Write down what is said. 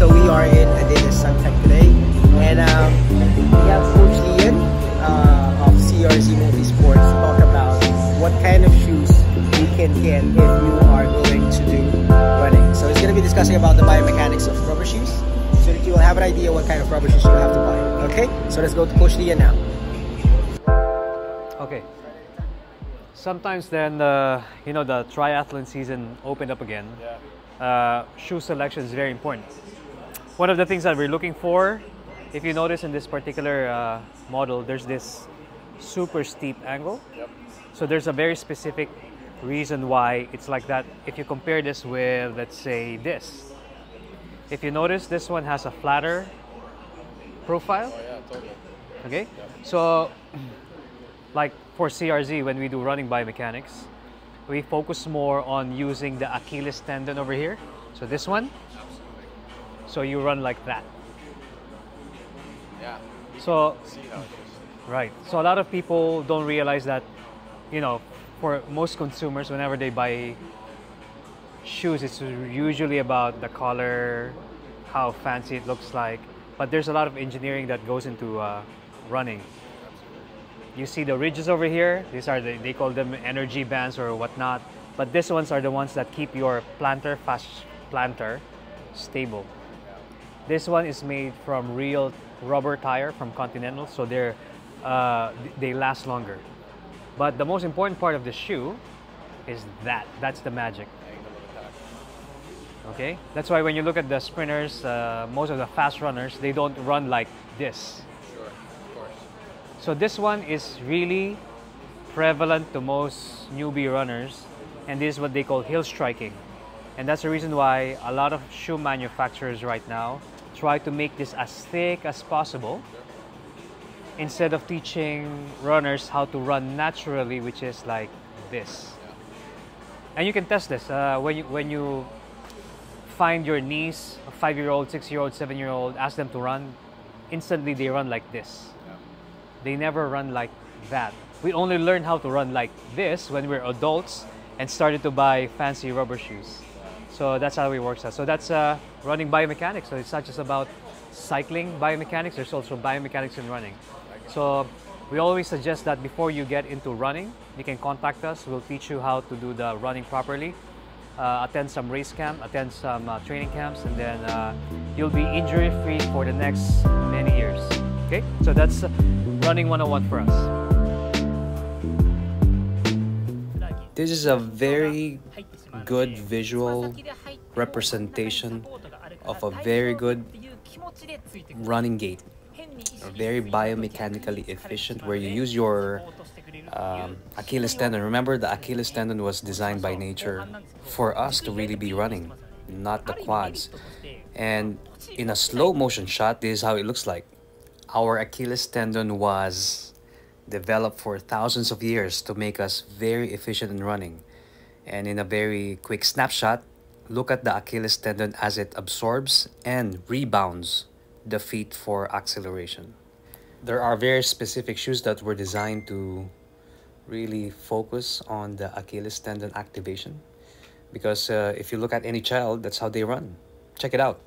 so we are in Adidas Suntec today, and um, we have Coach Lian uh, of CRZ Multisports talk about what kind of shoes you can get if you are going to do running. So he's going to be discussing about the biomechanics of rubber shoes, so that you will have an idea what kind of rubber shoes you have to buy. Okay, so let's go to Coach Lian now. Okay. Sometimes then, uh, you know, the triathlon season opened up again. Yeah. Uh, shoe selection is very important. One of the things that we're looking for, if you notice in this particular uh, model, there's this super steep angle. Yep. So there's a very specific reason why it's like that. If you compare this with, let's say, this. If you notice, this one has a flatter profile. Oh yeah, totally. Okay, so like for CRZ, when we do running biomechanics, we focus more on using the Achilles tendon over here. So this one. So you run like that. Yeah. So See how it is. right. So a lot of people don't realize that, you know, for most consumers, whenever they buy shoes, it's usually about the color, how fancy it looks like. But there's a lot of engineering that goes into uh, running. You see the ridges over here. These are the, they call them energy bands or whatnot. But these ones are the ones that keep your plantar fascia plantar stable. This one is made from real rubber tire from Continental, so they're uh, they last longer. But the most important part of the shoe is that. That's the magic. Okay, that's why when you look at the sprinters, uh, most of the fast runners, they don't run like this. Sure. Of course. So this one is really prevalent to most newbie runners, and this is what they call heel striking. And that's the reason why a lot of shoe manufacturers right now try to make this as thick as possible instead of teaching runners how to run naturally, which is like this. And you can test this uh, when you when you find your niece, a five-year-old, six-year-old, seven-year-old, ask them to run. Instantly, they run like this. They never run like that. We only learn how to run like this when we're adults and started to buy fancy rubber shoes. So that's how it works out. So that's uh, running biomechanics. So it's not just about cycling biomechanics, there's also biomechanics in running. So we always suggest that before you get into running, you can contact us. We'll teach you how to do the running properly. Uh, attend some race camp, attend some uh, training camps, and then uh, you'll be injury free for the next many years. Okay, so that's uh, running 101 for us. This is a very good visual representation of a very good running gait. Very biomechanically efficient, where you use your um, Achilles tendon. Remember, the Achilles tendon was designed by nature for us to really be running, not the quads. And in a slow motion shot, this is how it looks like. Our Achilles tendon was developed for thousands of years to make us very efficient in running. And in a very quick snapshot, look at the Achilles tendon as it absorbs and rebounds the feet for acceleration. There are very specific shoes that were designed to really focus on the Achilles tendon activation. Because uh, if you look at any child, that's how they run. Check it out.